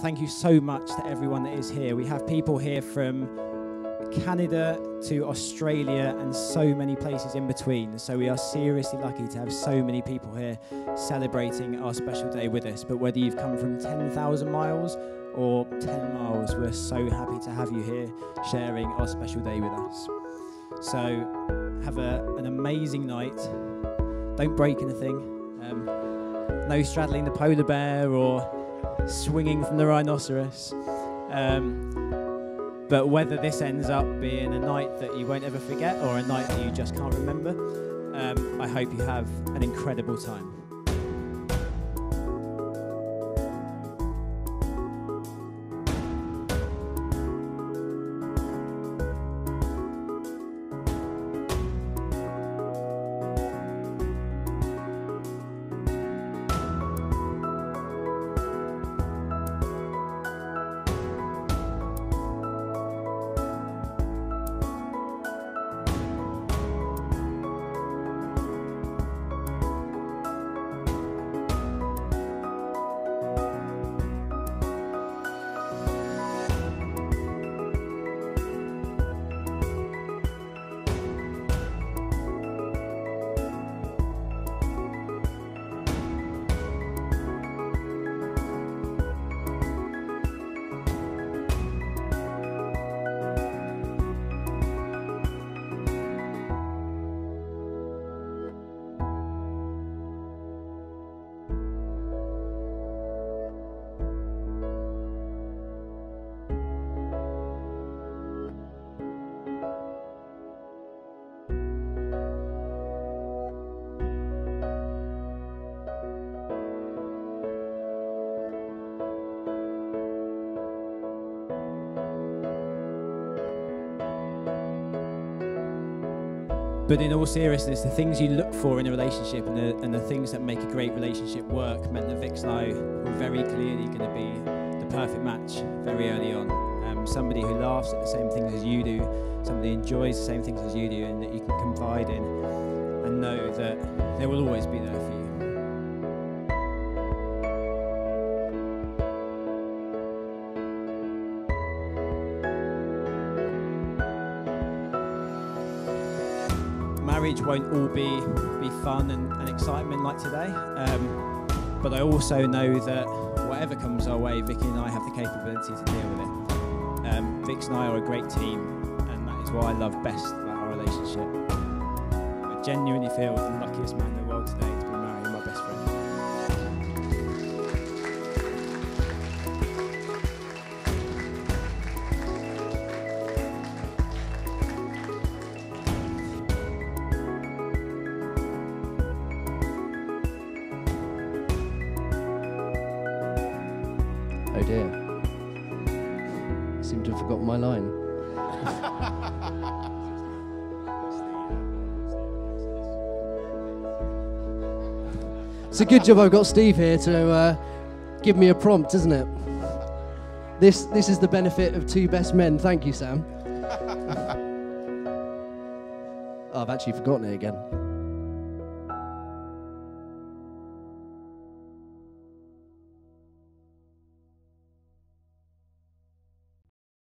thank you so much to everyone that is here. We have people here from Canada to Australia and so many places in between. So we are seriously lucky to have so many people here celebrating our special day with us. But whether you've come from 10,000 miles or 10 miles, we're so happy to have you here sharing our special day with us. So have a, an amazing night. Don't break anything. Um, no straddling the polar bear or swinging from the rhinoceros. Um, but whether this ends up being a night that you won't ever forget or a night that you just can't remember, um, I hope you have an incredible time. But in all seriousness, the things you look for in a relationship and the, and the things that make a great relationship work meant that Vix and I were very clearly going to be the perfect match very early on. Um, somebody who laughs at the same things as you do, somebody who enjoys the same things as you do, and that you can confide in and know that they will always be there for you. Marriage won't all be be fun and, and excitement like today. Um, but I also know that whatever comes our way, Vicky and I have the capability to deal with it. Um, Vix and I are a great team, and that is what I love best about our relationship. I genuinely feel the luckiest man in the world today Oh dear. I seem to have forgotten my line. It's a good job I've got Steve here to uh, give me a prompt, isn't it? This this is the benefit of two best men. Thank you, Sam. oh, I've actually forgotten it again.